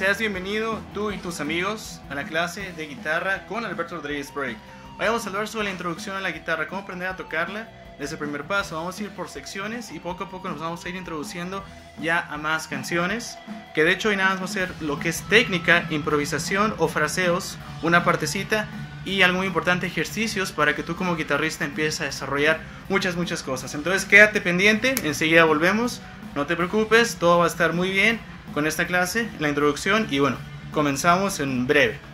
Seas bienvenido tú y tus amigos a la clase de guitarra con Alberto Rodríguez Break. Hoy vamos a hablar sobre la introducción a la guitarra, cómo aprender a tocarla desde el primer paso. Vamos a ir por secciones y poco a poco nos vamos a ir introduciendo ya a más canciones. Que de hecho hoy nada más vamos a hacer lo que es técnica, improvisación o fraseos, una partecita y algo muy importante, ejercicios para que tú como guitarrista empieces a desarrollar muchas, muchas cosas. Entonces quédate pendiente, enseguida volvemos, no te preocupes, todo va a estar muy bien con esta clase, la introducción y bueno, comenzamos en breve.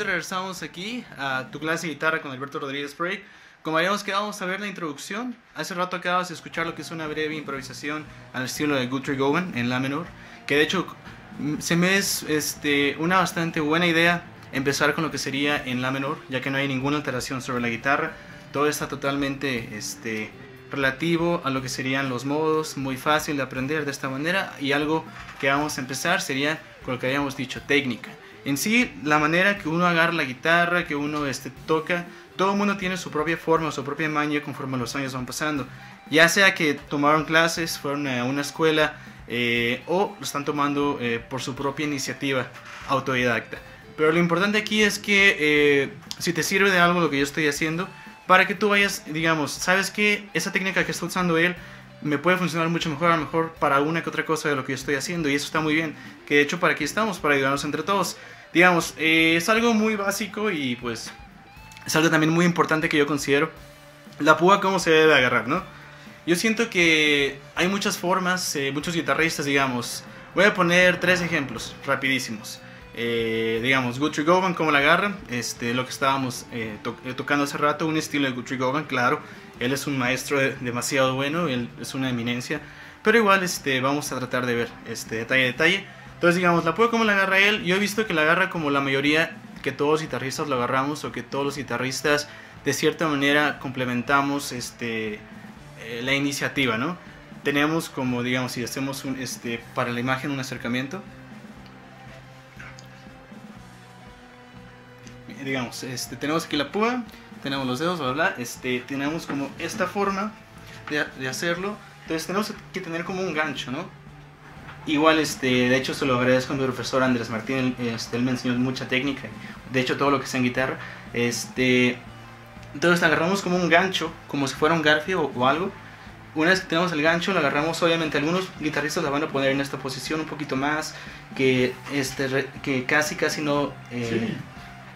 Nuevamente regresamos aquí a tu clase de guitarra con Alberto Rodríguez Spray. Como habíamos quedado, vamos a ver la introducción. Hace rato acabas de escuchar lo que es una breve improvisación al estilo de Guthrie Govan en la menor, que de hecho mm, se me es este, una bastante buena idea empezar con lo que sería en la menor, ya que no hay ninguna alteración sobre la guitarra. Todo está totalmente este, relativo a lo que serían los modos, muy fácil de aprender de esta manera. Y algo que vamos a empezar sería con lo que habíamos dicho, técnica. En sí, la manera que uno agarra la guitarra, que uno este, toca, todo el mundo tiene su propia forma, su propia maña conforme los años van pasando. Ya sea que tomaron clases, fueron a una escuela eh, o lo están tomando eh, por su propia iniciativa autodidacta. Pero lo importante aquí es que eh, si te sirve de algo lo que yo estoy haciendo, para que tú vayas, digamos, sabes que esa técnica que está usando él me puede funcionar mucho mejor, a lo mejor para una que otra cosa de lo que yo estoy haciendo, y eso está muy bien. Que de hecho, para aquí estamos, para ayudarnos entre todos. Digamos, eh, es algo muy básico y pues es algo también muy importante que yo considero. La púa, cómo se debe agarrar, ¿no? Yo siento que hay muchas formas, eh, muchos guitarristas, digamos. Voy a poner tres ejemplos rapidísimos. Eh, digamos, Guthrie Govan, cómo la agarran, este, lo que estábamos tocando hace rato, un estilo de Guthrie Govan, claro, él es un maestro demasiado bueno, él es una eminencia, pero igual este, vamos a tratar de ver este, detalle a detalle. Entonces, digamos, la puedo como la agarra él. Yo he visto que la agarra como la mayoría que todos los guitarristas lo agarramos o que todos los guitarristas de cierta manera complementamos este, eh, la iniciativa, ¿no? Tenemos como, digamos, si hacemos un, este, para la imagen un acercamiento. Digamos, este, tenemos aquí la púa, tenemos los dedos, bla, bla, este, tenemos como esta forma de, de hacerlo. Entonces tenemos que tener como un gancho, ¿no? Igual, este, de hecho, se lo agradezco a mi profesor Andrés Martín, este, él me enseñó mucha técnica, de hecho, todo lo que está en guitarra. Este, entonces, agarramos como un gancho, como si fuera un garfio o, algo. Una vez que tenemos el gancho, lo agarramos, obviamente, algunos guitarristas la van a poner en esta posición un poquito más, que, este, que casi, casi no. Eh,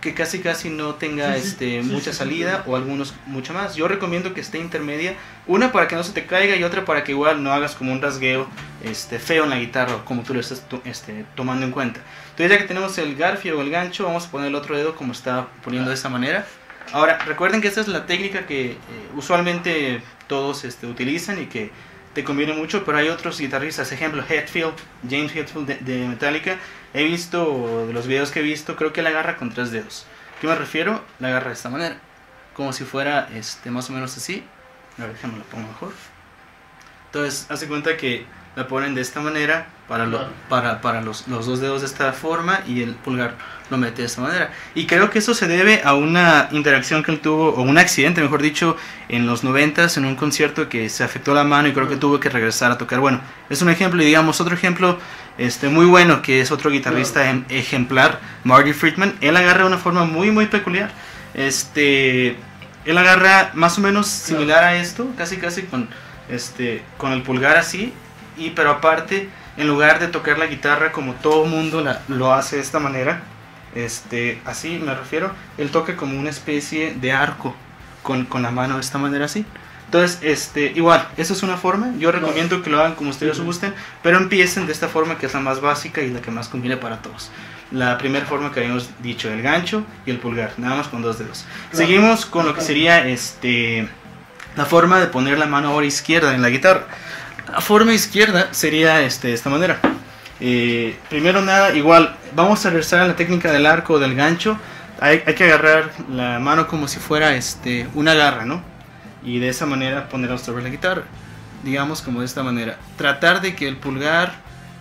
que casi casi no tenga este mucha salida o algunos mucha más. Yo recomiendo que esté intermedia, una para que no se te caiga y otra para que igual no hagas como un rasgueo este feo en la guitarra como tú lo estás este, tomando en cuenta. Entonces ya que tenemos el garfio o el gancho, vamos a poner el otro dedo como está poniendo de esa manera. Ahora, recuerden que esta es la técnica que eh, usualmente todos este, utilizan y que te conviene mucho, pero hay otros guitarristas, ejemplo Hetfield, James Hetfield de, Metallica, he visto, los videos que he visto, creo que la agarra con tres dedos. ¿Qué me refiero? La agarra de esta manera, como si fuera este, más o menos así. A ver, déjame lo pongo mejor. Entonces, hace cuenta que la ponen de esta manera para, lo, para, para los, los, dos dedos de esta forma y el pulgar lo mete de esta manera. Y creo que eso se debe a una interacción que él tuvo, o un accidente, mejor dicho, en los noventas en un concierto que se afectó la mano y creo que tuvo que regresar a tocar. Bueno, es un ejemplo y digamos otro ejemplo este, muy bueno que es otro guitarrista em, ejemplar, Marty Friedman. Él agarra de una forma muy, muy peculiar. Este, él agarra más o menos similar a esto, casi, casi con, este, con el pulgar así y pero aparte en lugar de tocar la guitarra como todo mundo la, lo hace de esta manera este así me refiero él toca como una especie de arco con, con la mano de esta manera así. Entonces este igual eso es una forma yo recomiendo que lo hagan como ustedes gusten pero empiecen de esta forma que es la más básica y la que más conviene para todos. La primera forma que habíamos dicho el gancho y el pulgar nada más con dos dedos. Seguimos con lo que sería este la forma de poner la mano ahora izquierda en la guitarra la forma izquierda sería este, de esta manera. Eh, primero nada, igual, vamos a regresar a la técnica del arco o del gancho. Hay, hay, que agarrar la mano como si fuera este, una garra, ¿no? Y de esa manera ponerla sobre la guitarra. Digamos como de esta manera. Tratar de que el pulgar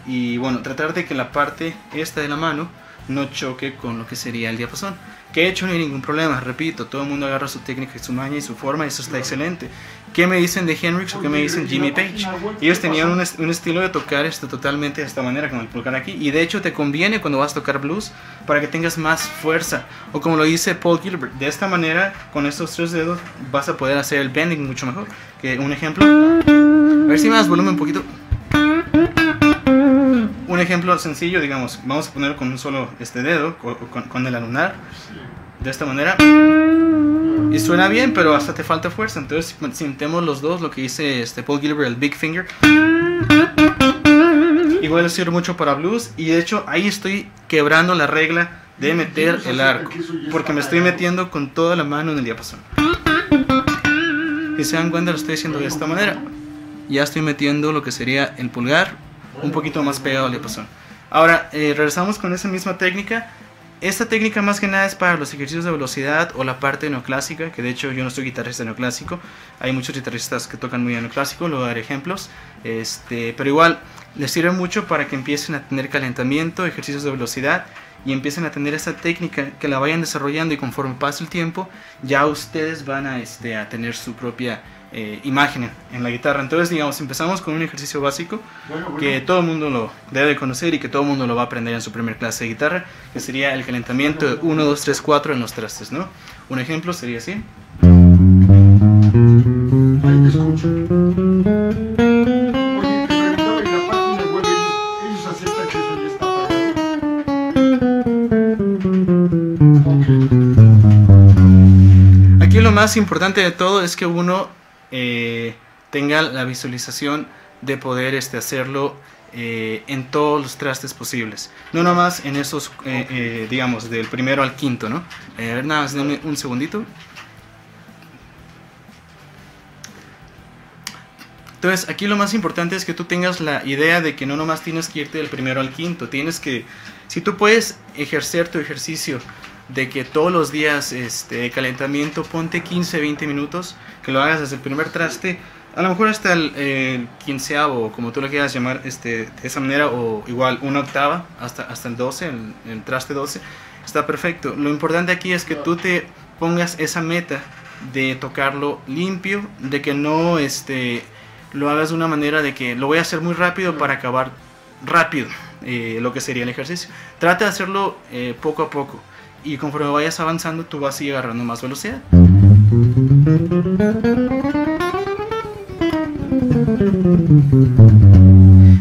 y bueno, tratar de que la parte esta de la mano no choque con lo que sería el diapasón. Que de hecho no hay ningún problema, repito, todo el mundo agarra su técnica y su maña y su forma y eso está excelente. ¿Qué me dicen de Hendrix o qué me dicen Jimmy Page? Ellos tenían un, estilo de tocar esto totalmente de esta manera, con el pulgar aquí. Y de hecho te conviene cuando vas a tocar blues para que tengas más fuerza. O como lo dice Paul Gilbert, de esta manera, con estos tres dedos, vas a poder hacer el bending mucho mejor. Que un ejemplo. A ver si me das volumen un poquito. Un ejemplo sencillo, digamos, vamos a poner con un solo este dedo, con, con el anular, de esta manera. Y suena bien, pero hasta te falta fuerza. Entonces, si sintemos los dos, lo que dice este Paul Gilbert, el Big Finger. Igual sirve mucho para blues. Y de hecho, ahí estoy quebrando la regla de meter el arco, porque me estoy metiendo con toda la mano en el diapasón. Si se dan cuenta, lo estoy haciendo de esta manera. Ya estoy metiendo lo que sería el pulgar un poquito más pegado al diapasón. Ahora, eh, regresamos con esa misma técnica. Esta técnica más que nada es para los ejercicios de velocidad o la parte neoclásica, que de hecho yo no soy guitarrista neoclásico. Hay muchos guitarristas que tocan muy neoclásico, luego dar ejemplos. Este, pero igual les sirve mucho para que empiecen a tener calentamiento, ejercicios de velocidad y empiecen a tener esta técnica que la vayan desarrollando y conforme pase el tiempo ya ustedes van a, este, a tener su propia eh, imagen en la guitarra. Entonces, digamos, empezamos con un ejercicio básico que todo el mundo lo debe conocer y que todo el mundo lo va a aprender en su primer clase de guitarra, que sería el calentamiento de 1, 2, 3, 4 en los trastes, ¿no? Un ejemplo sería así. Aquí lo más importante de todo es que uno eh, tenga la visualización de poder este, hacerlo eh, en todos los trastes posibles. No nomás en esos, eh, digamos, del primero al quinto, ¿no? nada más, dame un segundito. Entonces, aquí lo más importante es que tú tengas la idea de que no nomás tienes que irte del primero al quinto, tienes que, si tú puedes ejercer tu ejercicio de que todos los días este calentamiento ponte 15 20 minutos que lo hagas desde el primer traste a lo mejor hasta el quinceavo como tú lo quieras llamar este de esa manera o igual una octava hasta hasta el 12 el, traste 12 está perfecto. Lo importante aquí es que tú te pongas esa meta de tocarlo limpio de que no este lo hagas de una manera de que lo voy a hacer muy rápido para acabar rápido eh, lo que sería el ejercicio. Trata de hacerlo eh, poco a poco y conforme vayas avanzando tú vas a ir agarrando más velocidad.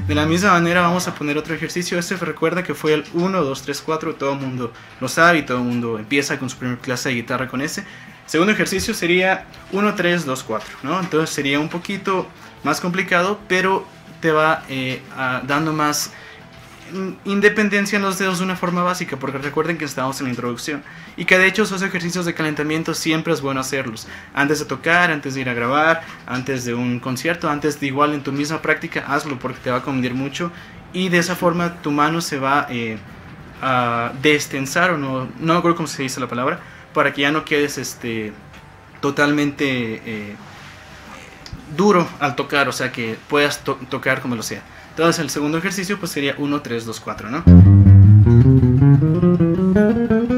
De la misma manera vamos a poner otro ejercicio. Este recuerda que fue el 1, 2, 3, 4. Todo el mundo lo sabe y todo el mundo empieza con su primera clase de guitarra con ese. Segundo ejercicio sería 1, 3, 2, 4. ¿no? Entonces sería un poquito más complicado, pero te va eh, dando más independencia en los dedos de una forma básica, porque recuerden que estamos en la introducción y que de hecho esos ejercicios de calentamiento siempre es bueno hacerlos antes de tocar, antes de ir a grabar, antes de un concierto, antes de igual en tu misma práctica, hazlo porque te va a convenir mucho y de esa forma tu mano se va eh, a destensar o no, no acuerdo cómo se dice la palabra, para que ya no quedes este, totalmente eh, duro al tocar, o sea que puedas tocar como lo sea. Entonces el segundo ejercicio pues sería 1, 3, 2, 4, ¿no?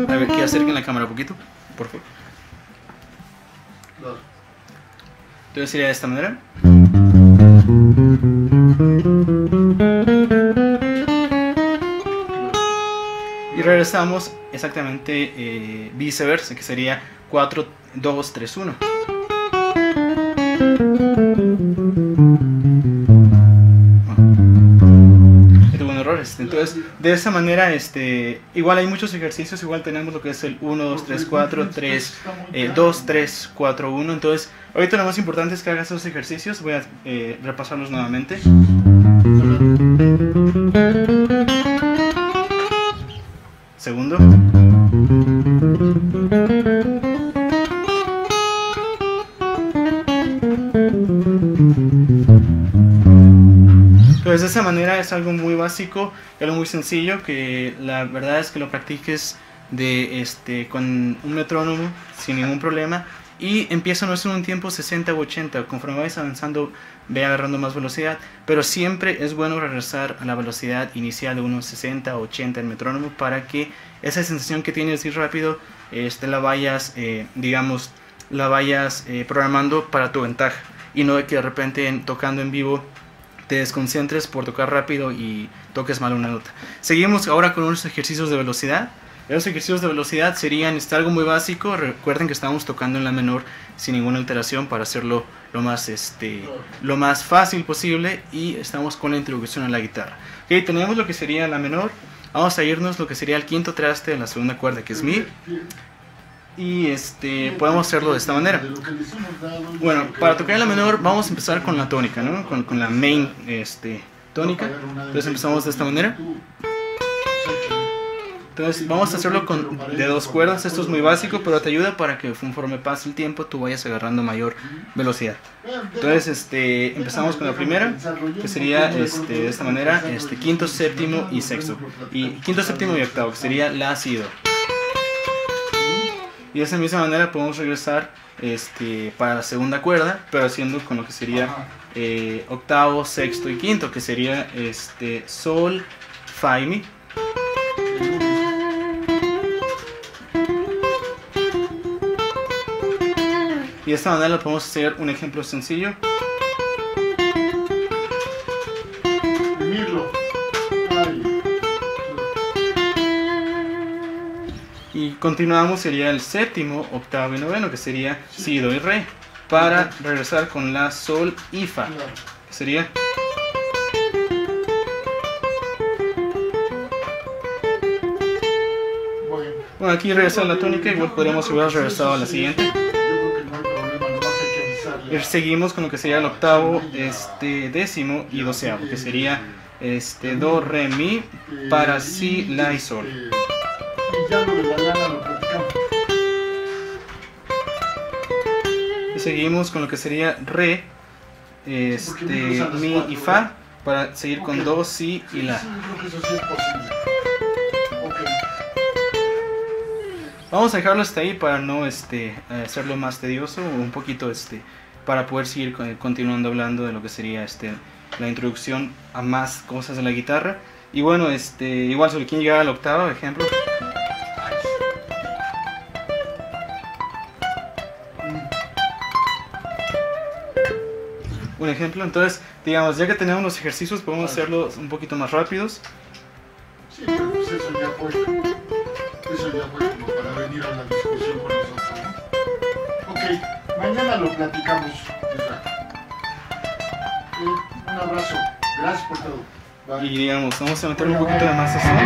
A ver, que acerquen la cámara un poquito, por favor. Entonces sería de esta manera. Y regresamos exactamente eh, viceversa, que sería 4, 2, 3, 1. Entonces, de esa manera, este, igual hay muchos ejercicios, igual tenemos lo que es el 1, 2, 3, 4, 3, 2, 3, 4, 1. Entonces, ahorita lo más importante es que hagas esos ejercicios. Voy a eh, repasarlos nuevamente. Segundo. Pues de esa manera es algo muy básico, sencillo, que la verdad es que lo practiques de este con un metrónomo sin ningún problema y empieza no es un tiempo 60 u 80, conforme vayas avanzando ve agarrando más velocidad, pero siempre es bueno regresar a la velocidad inicial de unos 60 o 80 en metrónomo para que esa sensación que tienes ir rápido este, la vayas, eh, digamos, la vayas eh, programando para tu ventaja y no de que de repente tocando en vivo te desconcentres por tocar rápido y toques mal una nota. Seguimos ahora con unos ejercicios de velocidad. Los ejercicios de velocidad serían está algo muy básico. Recuerden que estamos tocando en la menor sin ninguna alteración para hacerlo lo más, este, lo más fácil posible y estamos con la introducción a la guitarra. Okay, tenemos lo que sería la menor. Vamos a irnos lo que sería el quinto traste en la segunda cuerda que es mi y este podemos hacerlo de esta manera. Bueno, para tocar la menor vamos a empezar con la tónica, ¿no? Con, con la main este, tónica. Entonces empezamos de esta manera. Entonces vamos a hacerlo con, de dos cuerdas, esto es muy básico, pero te ayuda para que conforme pase el tiempo tú vayas agarrando mayor velocidad. Entonces este, empezamos con la primera, que sería este, de esta manera, este, quinto, séptimo y sexto. Y quinto, séptimo y octavo, que sería la. Y de esa misma manera podemos regresar este, para la segunda cuerda, pero haciendo con lo que sería eh, octavo, sexto y quinto, que sería este, sol, fa y mi. Y de esta manera lo podemos hacer un ejemplo sencillo. Y continuamos, sería el séptimo, octavo y noveno, que sería si, do y re, para regresar con la, sol y fa, que sería... Bueno, aquí regresa la tónica, igual podríamos haber regresado a la siguiente. Y seguimos con lo que sería el octavo, este, décimo y doceavo, que sería este, do, re, mi, para, si, la y sol. Y seguimos con lo que sería re, este, mi y fa, para seguir con do, si y la. Vamos a dejarlo hasta ahí para no este, hacerlo más tedioso, un poquito este, para poder seguir continuando hablando de lo que sería este, la introducción a más cosas de la guitarra. Y bueno, este, igual sobre quién llega al octavo, ejemplo. Un ejemplo, entonces, digamos, ya que tenemos los ejercicios, podemos hacerlos un poquito más rápidos. Sí, pero pues eso ya fue, eso ya fue como para venir a la discusión con nosotros. ¿no? Ok, mañana lo platicamos. Eh, un abrazo, gracias por todo. Bye. Y digamos, vamos a meter un poquito de más sazón.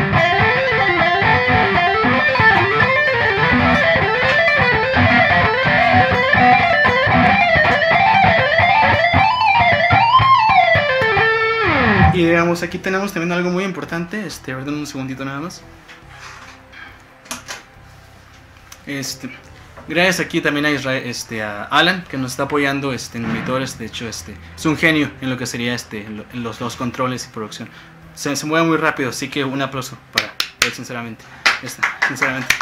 Y digamos, aquí tenemos también algo muy importante. Este, dame un segundito nada más. Este, gracias aquí también a Israel, este, a Alan que nos está apoyando este, en monitores. De hecho, este, es un genio en lo que sería este, en lo- en los dos controles y producción. Se, se mueve muy rápido, así que un aplauso para él, sinceramente. Este, sinceramente.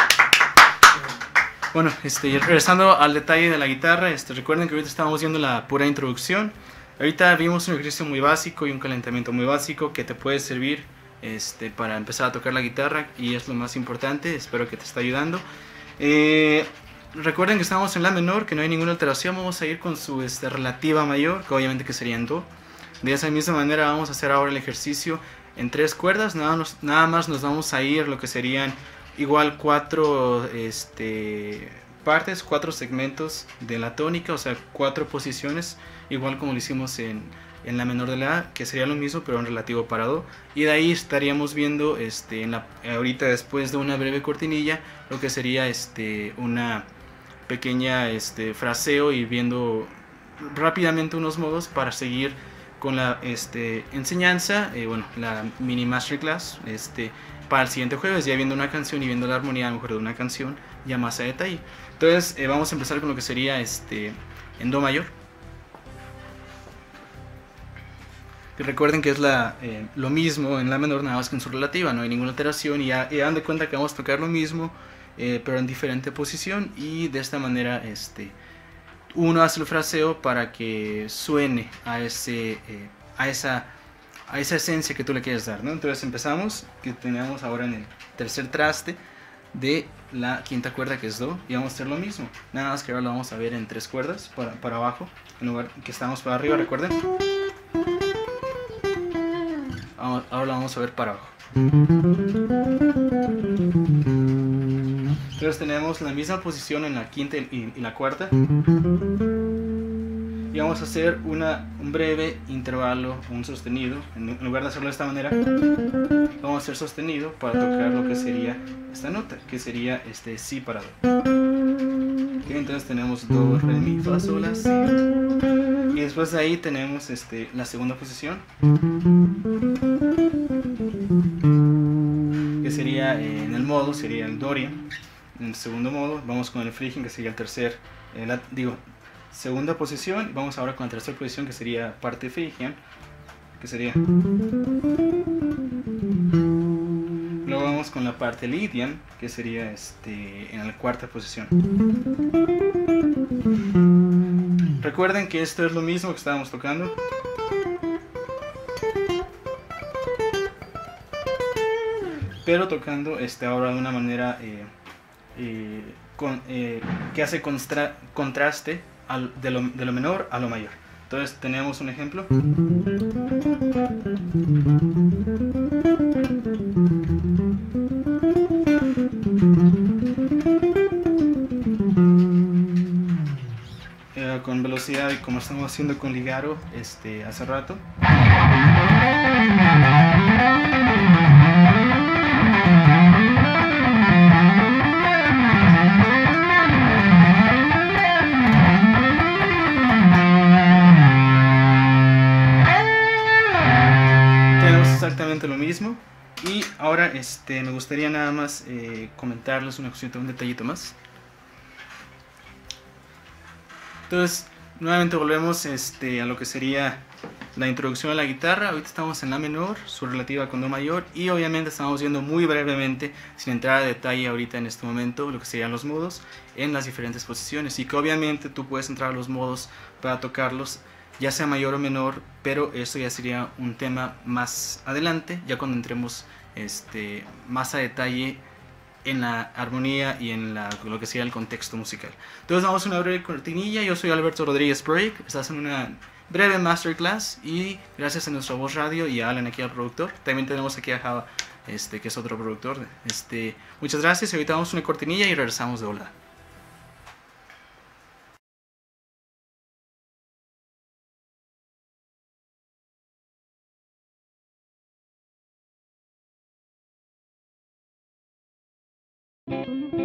Bueno, este, regresando al detalle de la guitarra, este, recuerden que ahorita estábamos viendo la pura introducción. Ahorita vimos un ejercicio muy básico y un calentamiento muy básico que te puede servir este, para empezar a tocar la guitarra y es lo más importante. Espero que te esté ayudando. Eh, recuerden que estamos en la menor, que no hay ninguna alteración. Vamos a ir con su este, relativa mayor, que obviamente que sería en do. De esa misma manera vamos a hacer ahora el ejercicio en tres cuerdas. Nada, nos- nada más nos vamos a ir lo que serían igual cuatro este, partes, cuatro segmentos de la tónica, o sea, cuatro posiciones, igual como lo hicimos en, en la menor de la A, que sería lo mismo, pero en relativo para do. Y de ahí estaríamos viendo este, en la, ahorita después de una breve cortinilla, lo que sería este, una pequeña este, fraseo y viendo rápidamente unos modos para seguir con la este, enseñanza, eh, bueno, la mini masterclass, este, para el siguiente jueves, ya viendo una canción y viendo la armonía mejor de una canción ya más a detalle. Entonces eh, vamos a empezar con lo que sería este, en Do mayor. Y recuerden que es la, eh, lo mismo en la menor, nada más que en su relativa, no hay ninguna alteración y dan de cuenta que vamos a tocar lo mismo, eh, pero en diferente posición y de esta manera este, uno hace el fraseo para que suene a, ese, eh, a, esa, a esa esencia que tú le quieres dar. ¿no? Entonces empezamos, que tenemos ahora en el tercer traste de la quinta cuerda que es Do y vamos a hacer lo mismo. Nada más que ahora lo vamos a ver en tres cuerdas para, para abajo, en lugar que estamos para arriba, recuerden. Ahora lo vamos a ver para abajo. Entonces tenemos la misma posición en la quinta y, y la cuarta. Y vamos a hacer una, un breve intervalo, un sostenido. En, en lugar de hacerlo de esta manera, a hacer sostenido para tocar lo que sería esta nota, que sería este si para do. Entonces tenemos do, re, mi, fa, sol, la, si. Y después de ahí tenemos este, la segunda posición, que sería eh, en el modo, sería el Dorian. En el segundo modo, vamos con el Phrygian, que sería el tercer, eh, la- digo, segunda posición. Vamos ahora con la tercera posición, que sería parte Phrygian, que sería. Con la parte Lydian, que sería este, en la cuarta posición. Recuerden que esto es lo mismo que estábamos tocando. Pero tocando este, ahora de una manera eh, eh, eh, que hace contraste de lo menor a lo mayor. Entonces tenemos un ejemplo. Velocidad y como estamos haciendo con Ligaro este, hace rato. Tenemos exactamente lo mismo. Y ahora este, me gustaría nada más eh, comentarles una cosita, un detallito más. Entonces, nuevamente volvemos este, a lo que sería la introducción a la guitarra. Ahorita estamos en la menor, su relativa con do mayor. Y obviamente estamos viendo muy brevemente, sin entrar a detalle ahorita en este momento, lo que serían los modos en las diferentes posiciones. Y que obviamente tú puedes entrar a los modos para tocarlos ya sea mayor o menor, pero eso ya sería un tema más adelante, ya cuando entremos este, más a detalle en la armonía y en la- lo que sería el contexto musical. Entonces vamos a una breve cortinilla, yo soy Alberto Rodríguez Break, estás en una breve masterclass y gracias a nuestra voz radio y a Alan aquí al productor, también tenemos aquí a Java, este, que es otro productor. Este, muchas gracias, ahorita vamos a una cortinilla y regresamos de it.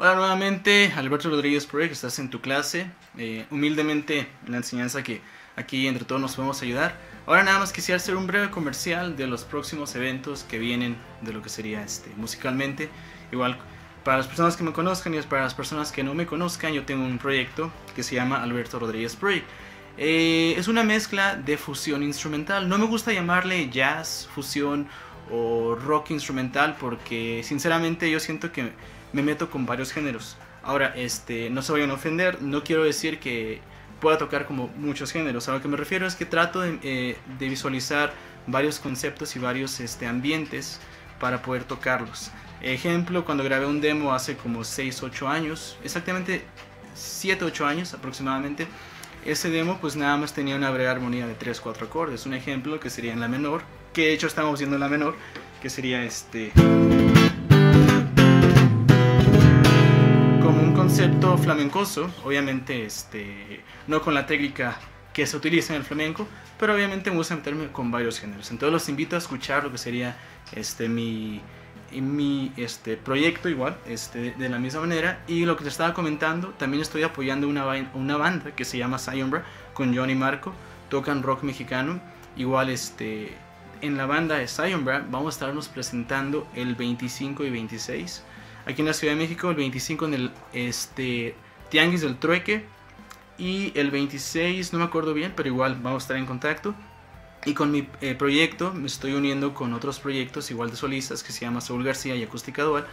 Hola nuevamente, Alberto Rodríguez Project, estás en tu clase. Eh, humildemente la enseñanza que aquí entre todos nos podemos ayudar. Ahora nada más quisiera hacer un breve comercial de los próximos eventos que vienen de lo que sería este musicalmente. Igual para las personas que me conozcan y para las personas que no me conozcan, yo tengo un proyecto que se llama Alberto Rodríguez Project. Eh, es una mezcla de fusión instrumental. No me gusta llamarle jazz, fusión o rock instrumental porque sinceramente yo siento que me meto con varios géneros. Ahora, este, no se vayan a ofender, no quiero decir que pueda tocar como muchos géneros. A lo que me refiero es que trato de, eh, de visualizar varios conceptos y varios este, ambientes para poder tocarlos. Ejemplo, cuando grabé un demo hace como 6, 8 años, exactamente 7, 8 años aproximadamente, ese demo pues nada más tenía una breve armonía de 3, 4 acordes. Un ejemplo que sería en la menor, que de hecho estamos viendo en la menor, que sería este... como un concepto flamencoso, obviamente este, no con la técnica que se utiliza en el flamenco, pero obviamente me gusta meterme con varios géneros. Entonces los invito a escuchar lo que sería este, mi, mi este, proyecto igual, este, de la misma manera. Y lo que te estaba comentando, también estoy apoyando una, una banda que se llama Sayonbra con Johnny Marco, tocan rock mexicano. Igual este, en la banda de Zion Brand vamos a estarnos presentando el 25 y 26. Aquí en la Ciudad de México, el 25 en el este, Tianguis del Trueque. Y el 26, no me acuerdo bien, pero igual vamos a estar en contacto. Y con mi eh, proyecto me estoy uniendo con otros proyectos igual de solistas que se llama Saúl García y Acústica Dual.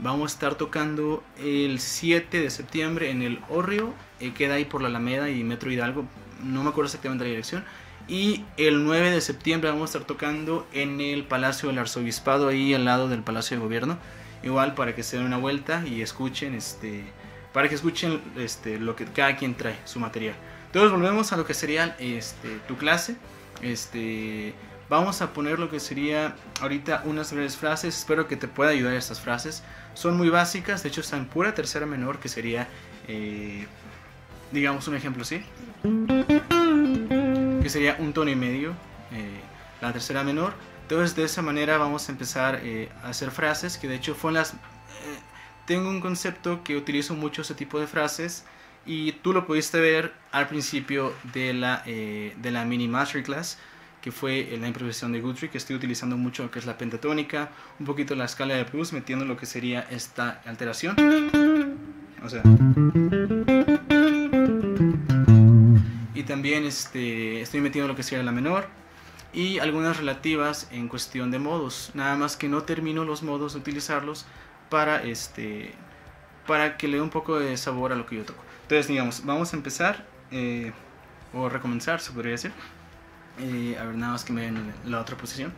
Vamos a estar tocando el 7 de septiembre en el Orrio, eh, queda ahí por la Alameda y Metro Hidalgo, no me acuerdo exactamente la dirección. Y el 9 de septiembre vamos a estar tocando en el Palacio del Arzobispado, ahí al lado del Palacio de Gobierno. Igual para que se den una vuelta y escuchen, este, para que escuchen este, lo que cada quien trae, su material. Entonces volvemos a lo que sería este, tu clase. Este, vamos a poner lo que sería ahorita unas breves frases. Espero que te pueda ayudar estas frases. Son muy básicas, de hecho están pura tercera menor, que sería, eh, digamos, un ejemplo, ¿sí? Que sería un tono y medio, eh, la tercera menor. Entonces de esa manera vamos a empezar eh, a hacer frases, que de hecho fue las... tengo un concepto que utilizo mucho ese tipo de frases y tú lo pudiste ver al principio de la, de la mini masterclass que fue la improvisación de Guthrie, que estoy utilizando mucho lo que es la pentatónica, un poquito la escala de plus, metiendo lo que sería esta alteración. O sea. También este, estoy metiendo lo que sería la menor y algunas relativas en cuestión de modos, nada más que no termino los modos de utilizarlos para este para que le dé un poco de sabor a lo que yo toco. Entonces, digamos, vamos a empezar eh, o recomenzar, se podría decir. Eh, a ver, nada más que me den la otra posición.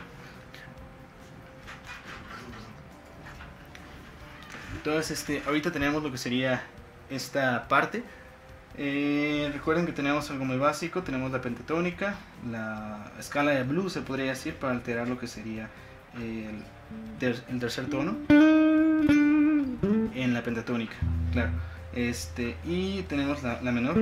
Entonces, este, ahorita tenemos lo que sería esta parte. Eh, recuerden que tenemos algo muy básico, tenemos la pentatónica, la escala de blues se podría decir para alterar lo que sería el, el tercer tono en la pentatónica, claro. Este, y tenemos la, la menor.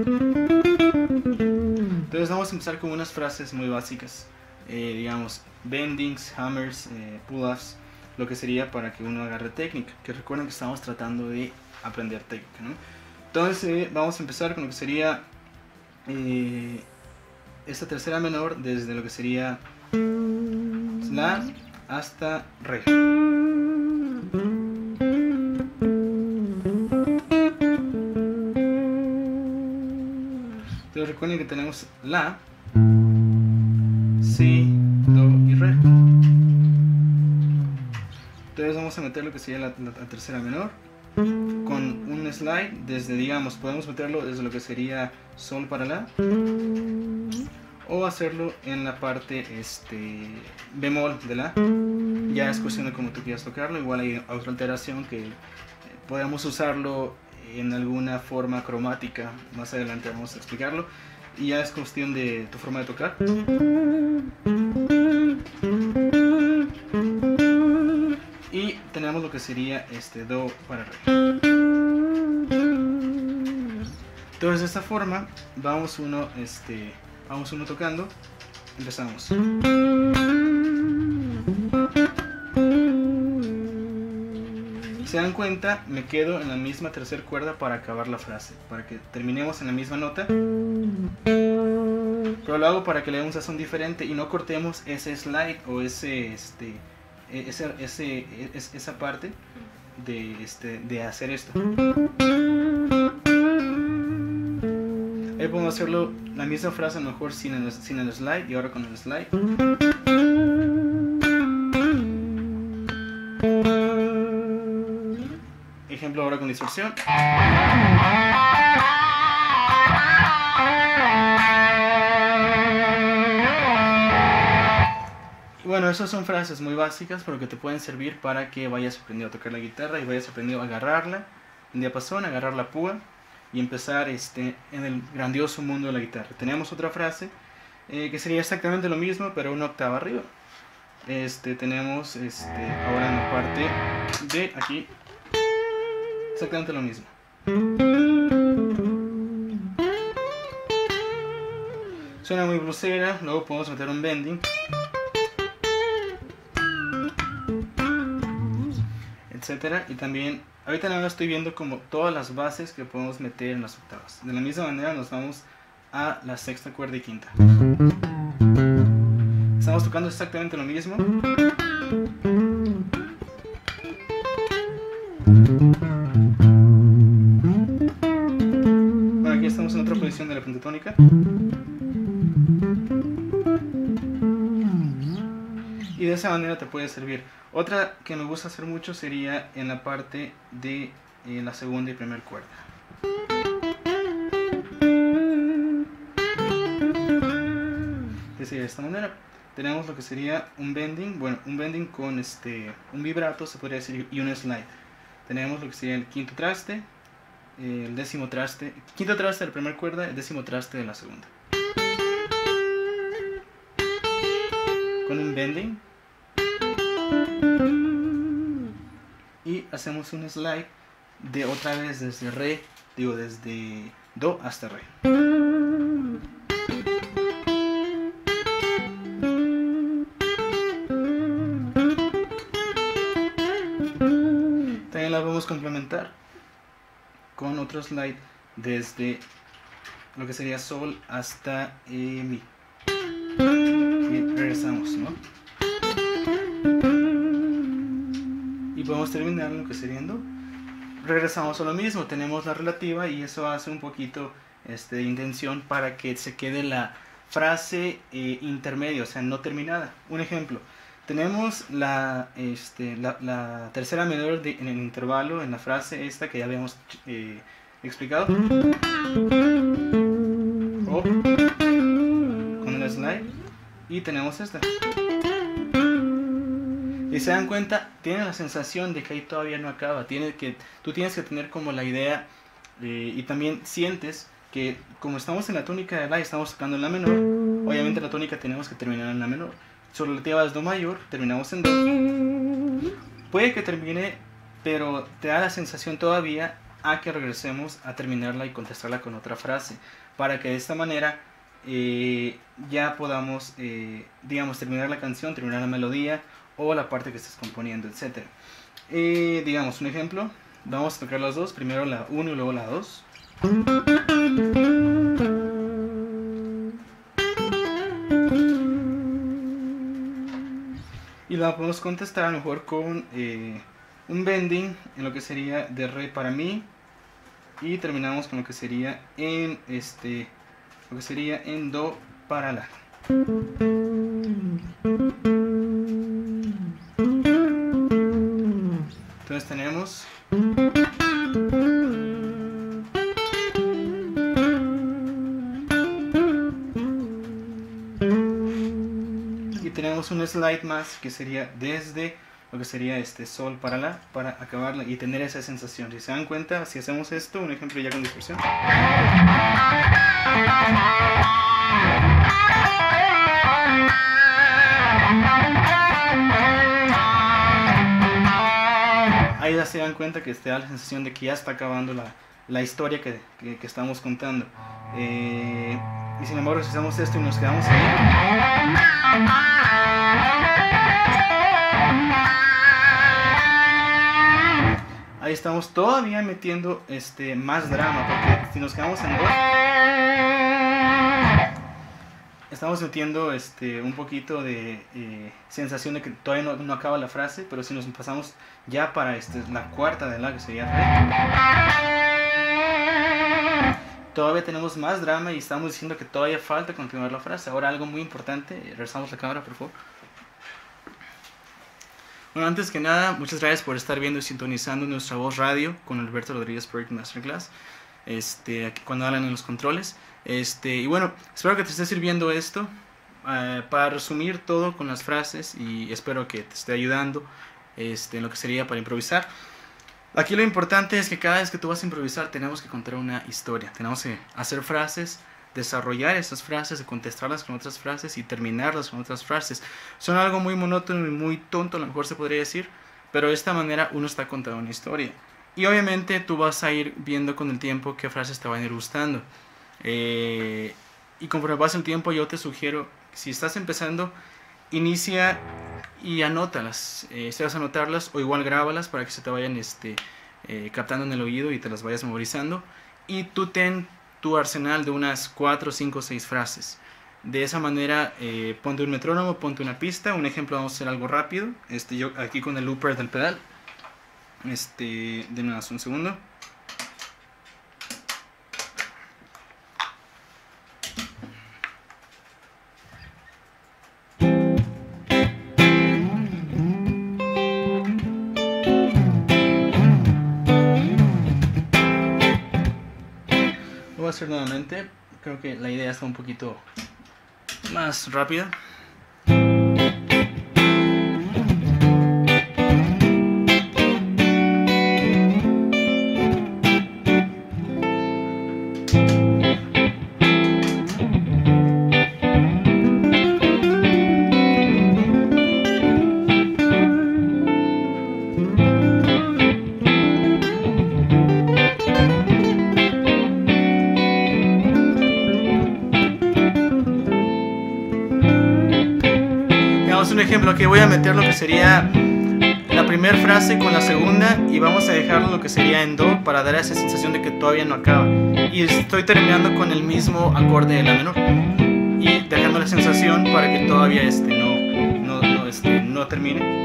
Entonces vamos a empezar con unas frases muy básicas. Eh, digamos, bendings, hammers, eh, pull-ups, lo que sería para que uno agarre técnica. Que recuerden que estamos tratando de aprender técnica. ¿no? Entonces eh, vamos a empezar con lo que sería esta tercera menor desde lo que sería la hasta re. Entonces recuerden que tenemos La, Si, Do y Re. Entonces vamos a meter lo que sería la, tercera menor slide desde, digamos, podemos meterlo desde lo que sería Sol para La o hacerlo en la parte este, bemol de La. Ya es cuestión de cómo tú quieras tocarlo. Igual hay otra alteración que podemos usarlo en alguna forma cromática. Más adelante vamos a explicarlo. Y ya es cuestión de tu forma de tocar. Y tenemos lo que sería este do para re. Entonces de esta forma vamos uno, este, vamos uno tocando. Empezamos. se dan cuenta, me quedo en la misma tercera cuerda para acabar la frase, para que terminemos en la misma nota. Pero lo hago para que le dé un sazón diferente y no cortemos ese slide o ese, este, e, ese, ese, esa parte de, este, de hacer esto. Ahí podemos hacerlo la misma frase, mejor sin el, sin el slide y ahora con el slide. ahora con distorsión. bueno, esas son frases muy básicas, pero que te pueden servir para que vayas aprendiendo a tocar la guitarra y vayas aprendiendo a agarrarla en diapasón, agarrar la púa y empezar este, en el grandioso mundo de la guitarra. Tenemos otra frase eh, que sería exactamente lo mismo, pero una octava arriba. Este, tenemos este, ahora en la parte de aquí exactamente lo mismo. Suena muy grosera, luego podemos meter un bending. Etcétera. Y también, ahorita nada estoy viendo como todas las bases que podemos meter en las octavas. De la misma manera nos vamos a la sexta cuerda y quinta. Estamos tocando exactamente lo mismo. Bueno, aquí estamos en otra posición de la pentatónica. Y de esa manera te puede servir. Otra que me gusta hacer mucho sería en la parte de eh, la segunda y primera cuerda. de esta manera tenemos lo que sería un bending, bueno, un bending con este, un vibrato, se podría decir, y un slide. Tenemos lo que sería el quinto traste, el décimo traste, quinto traste de la primera cuerda, el décimo traste de la segunda. Con un bending. Y hacemos un slide de otra vez desde re, digo desde do hasta re. complementar con otro slide desde lo que sería sol hasta eh, mi. Y regresamos, ¿no? Podemos terminar lo que sería do. Regresamos a lo mismo, tenemos la relativa y eso hace un poquito este, de intención para que se quede la frase eh, intermedia, o sea, no terminada. Un ejemplo, tenemos la, este, la, tercera menor en el intervalo, en la frase esta que ya habíamos eh, explicado. O con el slide. Y tenemos esta. Y se dan cuenta, tienen la sensación de que ahí todavía no acaba. Tiene que, tú tienes que tener como la idea eh, y también sientes que como estamos en la tónica de la y estamos tocando en la menor, obviamente la tónica tenemos que terminar en la menor es Do mayor, terminamos en Do. Puede que termine, pero te da la sensación todavía a que regresemos a terminarla y contestarla con otra frase, para que de esta manera eh, ya podamos, eh, digamos, terminar la canción, terminar la melodía o la parte que estés componiendo, etc. Eh, digamos, un ejemplo, vamos a tocar las dos, primero la 1 y luego la 2. y la podemos contestar a lo mejor con eh, un bending en lo que sería de re para mi y terminamos con lo que sería en este lo que sería en do para la entonces tenemos un slide más que sería desde lo que sería este sol para la, para acabarla y tener esa sensación. Si se dan cuenta, si hacemos esto, un ejemplo ya con dispersión. Se dan cuenta que te da la sensación de que ya está acabando la, la historia que, que, estamos contando. Eh, y sin embargo, si hacemos esto y nos quedamos ahí. Ahí estamos todavía metiendo este, más drama, porque si nos quedamos en dos, estamos metiendo este, un poquito de eh, sensación de que todavía no, no, acaba la frase, pero si nos pasamos ya para este, la cuarta de la que sería todavía tenemos más drama y estamos diciendo que todavía falta continuar la frase. Ahora algo muy importante, regresamos la cámara por favor. Bueno, antes que nada, muchas gracias por estar viendo y sintonizando nuestra voz radio con Alberto Rodríguez Project Masterclass, este, aquí cuando hablan en los controles. Este, y bueno, espero que te esté sirviendo esto. Eh, para resumir todo con las frases y espero que te esté ayudando este, en lo que sería para improvisar. Aquí lo importante es que cada vez que tú vas a improvisar tenemos que contar una historia, tenemos que hacer frases desarrollar esas frases, contestarlas con otras frases y terminarlas con otras frases. Son algo muy monótono y muy tonto, a lo mejor se podría decir, pero de esta manera uno está contando una historia. Y obviamente tú vas a ir viendo con el tiempo qué frases te van a ir gustando. Eh, y conforme pasa el tiempo yo te sugiero, si estás empezando, inicia y anótalas. Eh, si vas a anotarlas o igual grábalas para que se te vayan este, eh, captando en el oído y te las vayas memorizando. Y tú ten tu arsenal de unas 4, 5, 6 frases. De esa manera, eh, ponte un metrónomo, ponte una pista. Un ejemplo, vamos a hacer algo rápido. Este, yo aquí con el looper del pedal. Este, denme un segundo. Nuevamente. Creo que la idea está un poquito más rápida. Ejemplo, que voy a meter lo que sería la primera frase con la segunda y vamos a dejarlo lo que sería en do para dar esa sensación de que todavía no acaba. Y estoy terminando con el mismo acorde de la menor y dejando la sensación para que todavía este no, no, no, este, no termine.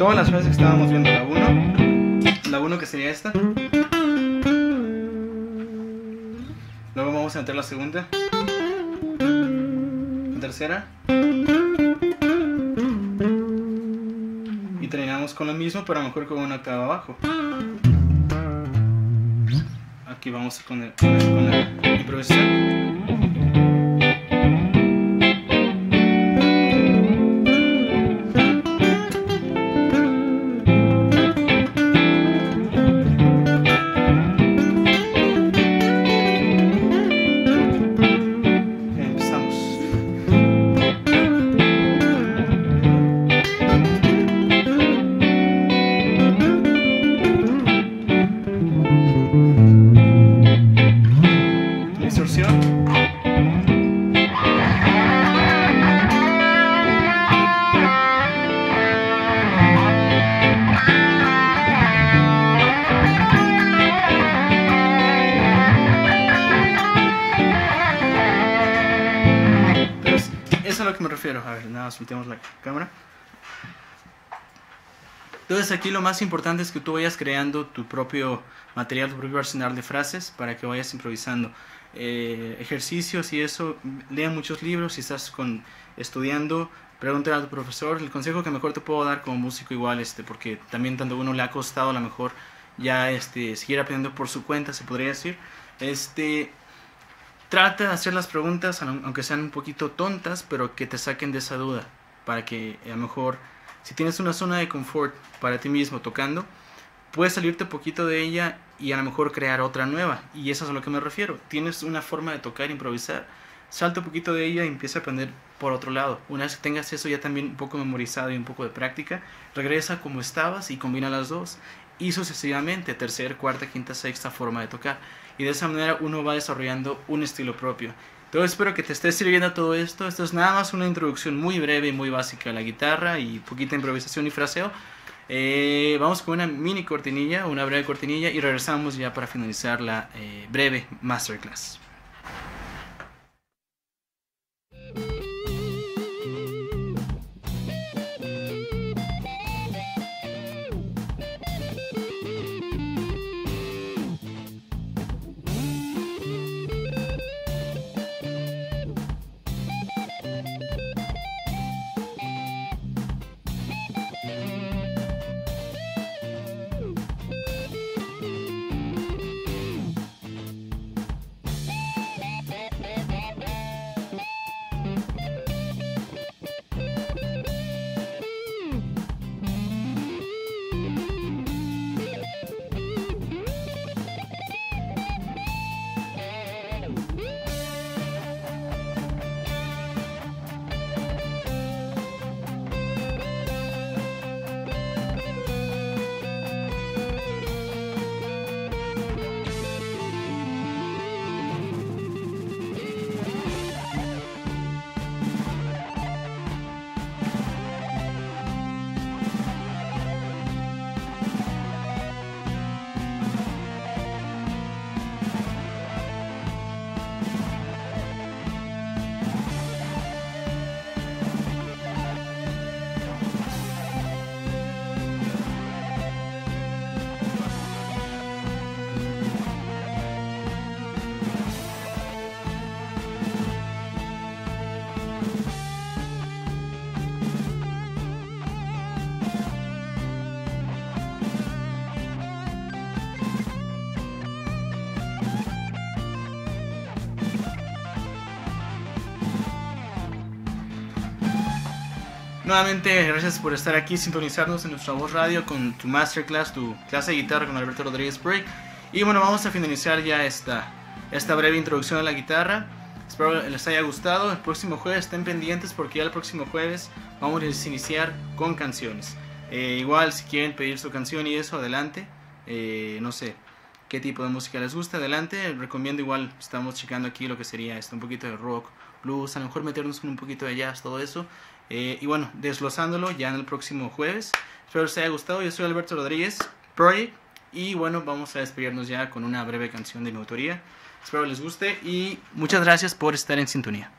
Todas las frases que estábamos viendo, la 1, la 1 que sería esta. Luego vamos a meter la segunda, la tercera. Y terminamos con lo mismo, pero a lo mejor con una octava abajo aquí vamos con, el, con, la improvisación. Aquí lo más importante es que tú vayas creando tu propio material, tu propio arsenal de frases para que vayas improvisando. Eh, ejercicios y eso, lea muchos libros, si estás con, estudiando, pregúntale a tu profesor. El consejo que mejor te puedo dar como músico igual, este, porque también tanto uno le ha costado a lo mejor ya este, seguir aprendiendo por su cuenta, se podría decir. Este, trata de hacer las preguntas, aunque sean un poquito tontas, pero que te saquen de esa duda, para que a lo mejor si tienes una zona de confort para ti mismo tocando, puedes salirte poquito de ella y a lo mejor crear otra nueva. Y eso es a lo que me refiero. Tienes una forma de tocar, improvisar, salta un poquito de ella y empieza a aprender por otro lado. Una vez que tengas eso ya también un poco memorizado y un poco de práctica, regresa como estabas y combina las dos. Y sucesivamente, tercera, cuarta, quinta, sexta forma de tocar. Y de esa manera uno va desarrollando un estilo propio. Entonces espero que te esté sirviendo todo esto. Esto es nada más una introducción muy breve y muy básica a la guitarra y poquita improvisación y fraseo. Eh, vamos con una mini cortinilla, una breve cortinilla y regresamos ya para finalizar la eh, breve masterclass. Nuevamente, gracias por estar aquí, sintonizarnos en nuestra voz radio con tu masterclass, tu clase de guitarra con Alberto Rodríguez Break. Y bueno, vamos a finalizar ya esta, esta breve introducción a la guitarra. Espero les haya gustado. El próximo jueves estén pendientes porque ya el próximo jueves vamos a iniciar con canciones. Eh, igual, si quieren pedir su canción y eso, adelante. Eh, no sé qué tipo de música les gusta, adelante. Recomiendo igual, estamos checando aquí lo que sería esto, un poquito de rock, blues, a lo mejor meternos con un poquito de jazz, todo eso. Eh, y bueno, desglosándolo ya en el próximo jueves. Espero les haya gustado. Yo soy Alberto Rodríguez, Project. Y bueno, vamos a despedirnos ya con una breve canción de mi autoría. Espero les guste y muchas gracias por estar en sintonía.